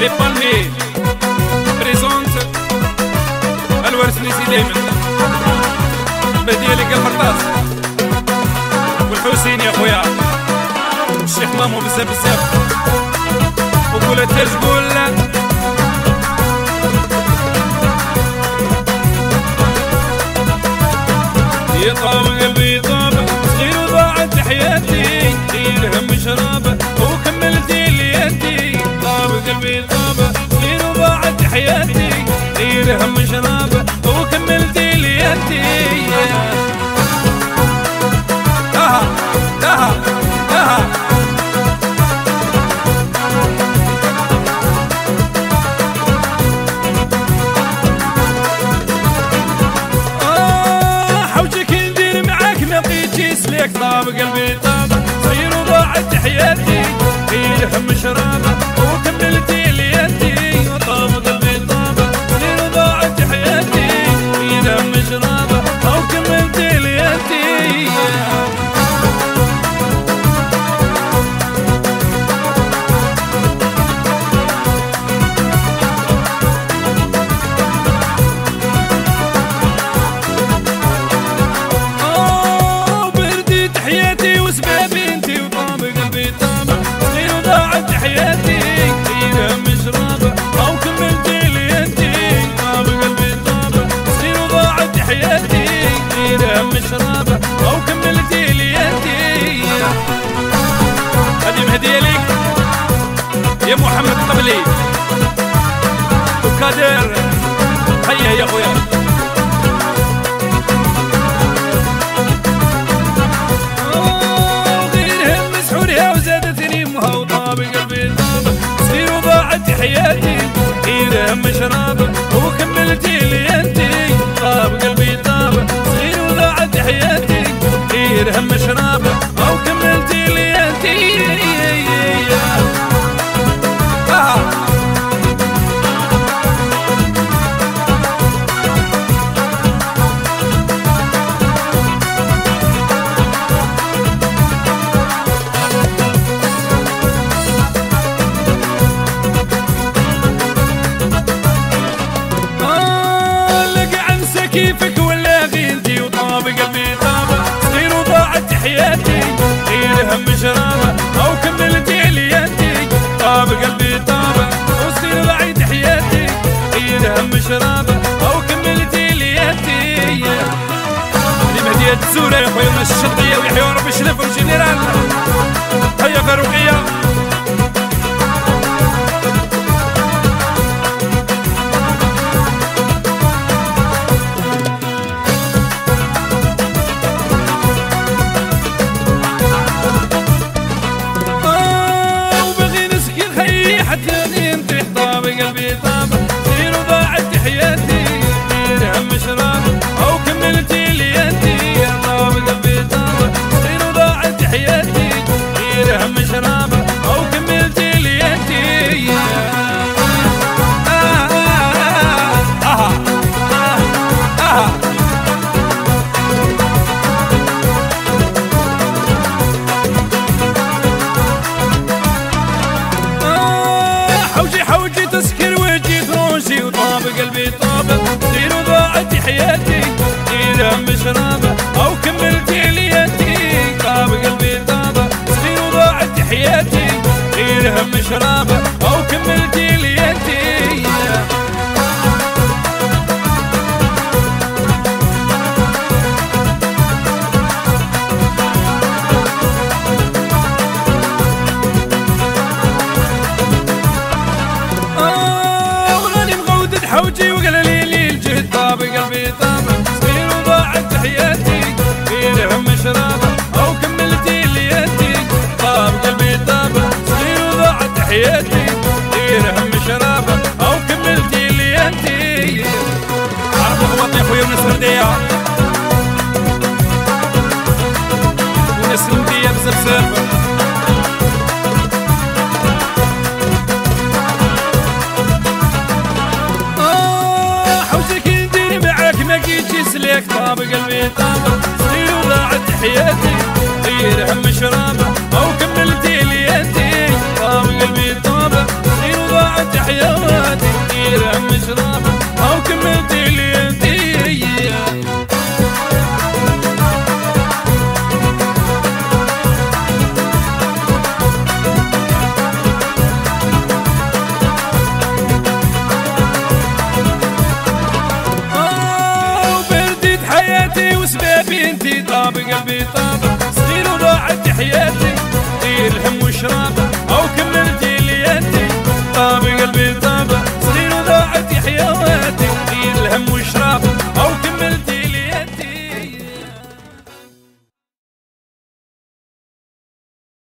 لي بالمي بريزونت الورث نسي دايما بديالك الفرطاس والحسين يا خويا الشيخ مامو بزاف بزاف وقول تقول يطاب قلبي غير هم شراب وكملتي ليتي دها دها دها آه، حوجك معاك ما طاب قلبي طاب. صير وضاعت حياتي غير هم شراب يا محمد قبلي. وكادر. هيا يا خويا حياتي غيرها مشراب وكملتي لي أنتي. طاب قلبي طاب. صغير وضاعت حياتي غيرها مشراب أو شرابه أو كملتي لياتي هذه مهدية الزورة يا خويا وناس الشرقية ويحيى ربي يشرف والجنرال. هيا فاروقية. حوجي تسكر وجهي فروشي وطاب قلبي طاب دير وضاعت حياتي دير هم وضاعت سليك طاب قلبي طاب صغير وضاعت حياتي غير هم شرابه أو كملتي. حياتي وسبابي انتي طاب قلبي طاب. سنين وضاعت حياتي دير الهم وشراب. أو كملتي لياتي طاب قلبي